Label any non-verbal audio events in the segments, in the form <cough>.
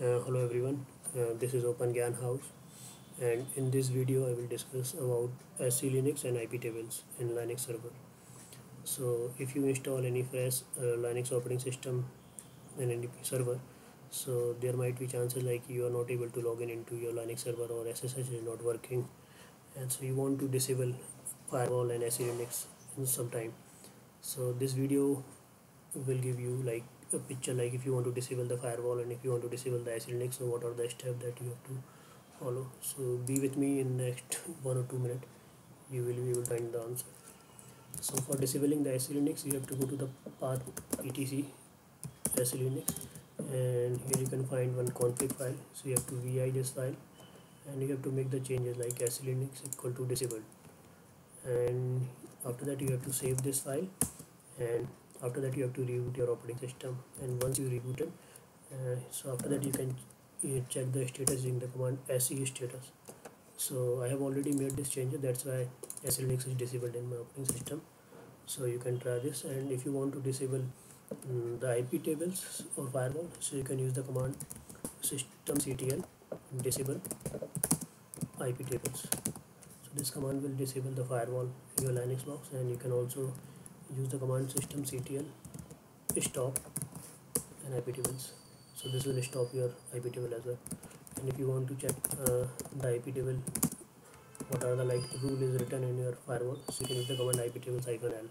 Uh, hello everyone, uh, this is Open Gyan House and in this video I will discuss about SELinux and IP tables in Linux server. So if you install any fresh uh, Linux operating system in any server, so there might be chances like you are not able to log in into your Linux server or SSH is not working and so you want to disable firewall and SELinux in some time. So this video will give you like a picture like if you want to disable the firewall and if you want to disable the SELinux so what are the steps that you have to follow? So be with me in next <laughs> one or two minutes you will be able to find the answer. So for disabling the SELinux you have to go to the path etc SELinux and here you can find one config file. So you have to vi this file and you have to make the changes like SELinux equal to disabled. And after that you have to save this file and after that you have to reboot your operating system. And once you reboot it uh, so after that you can you check the status using the command sestatus. So I have already made this change that's why Linux is disabled in my operating system. So you can try this and if you want to disable um, the IP tables or firewall so you can use the command systemctl disable IP tables. So this command will disable the firewall in your Linux box and you can also use the command systemctl stop and IP so this will stop your IP table as well. And if you want to check uh, the IP table what are the like rule is written in your firewall so you can use the command IP tables hyphen L.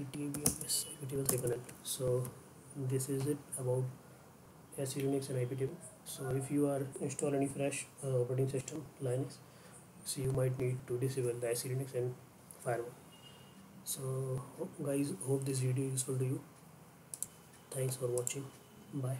IPTBLS IP tables hyphen L. So this is it about SELinux and IP table. So if you are install any fresh uh, operating system Linux so you might need to disable the SELinux and firewall so guys hope this video useful to you. Thanks for watching. Bye